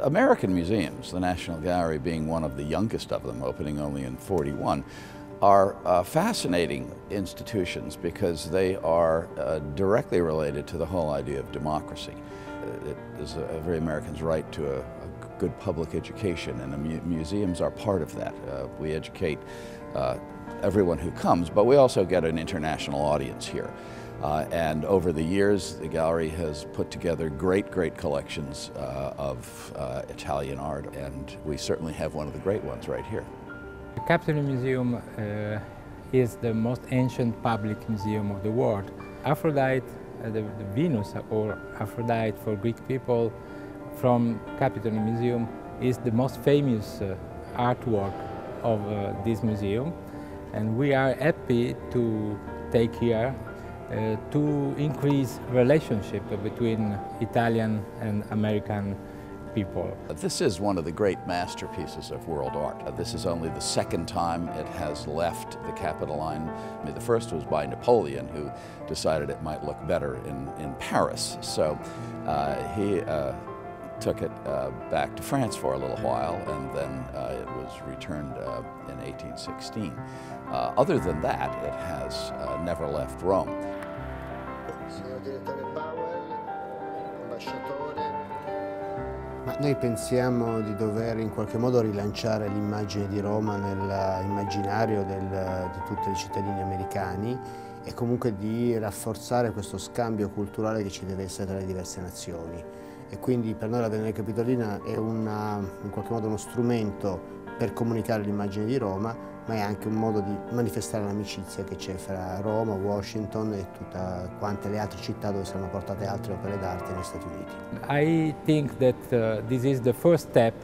American museums, the National Gallery being one of the youngest of them, opening only in 41, are uh, fascinating institutions because they are uh, directly related to the whole idea of democracy. Uh, it is every American's right to a, a good public education, and mu museums are part of that. Uh, we educate uh, everyone who comes, but we also get an international audience here. Uh, and over the years, the gallery has put together great, great collections uh, of uh, Italian art, and we certainly have one of the great ones right here. The Capitol Museum uh, is the most ancient public museum of the world. Aphrodite, uh, the, the, Venus or Aphrodite for Greek people from Capitol Museum is the most famous uh, artwork of this museum. And we are happy to take here uh, to increase relationship between Italian and American people. This is one of the great masterpieces of world art. This is only the second time it has left the Capitoline. I mean, the first was by Napoleon, who decided it might look better in, in Paris. So uh, he uh, took it uh, back to France for a little while, and then uh, it was returned uh, in 1816. Uh, other than that, it has never left Rome. Ma noi pensiamo di dover in qualche modo rilanciare l'immagine di Roma nell'immaginario di tutti i cittadini americani e comunque di rafforzare questo scambio culturale che ci deve essere tra le diverse nazioni. E quindi per noi la Biennale Capitolina è una, in qualche modo uno strumento per comunicare l'immagine di Roma, ma è anche un modo di manifestare l'amicizia che c'è fra Roma, Washington e tutte quante le altre città dove saranno portate altre opere d'arte negli Stati Uniti. I think that uh, this is the first step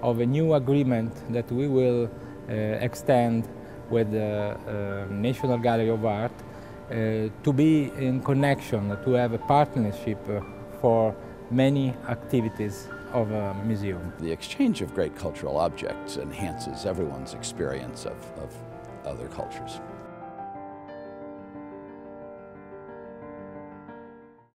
of a new agreement that we will uh, extend with the uh, National Gallery of Art uh, to be in connection, to have a partnership for many activities of a museum. The exchange of great cultural objects enhances everyone's experience of, of other cultures.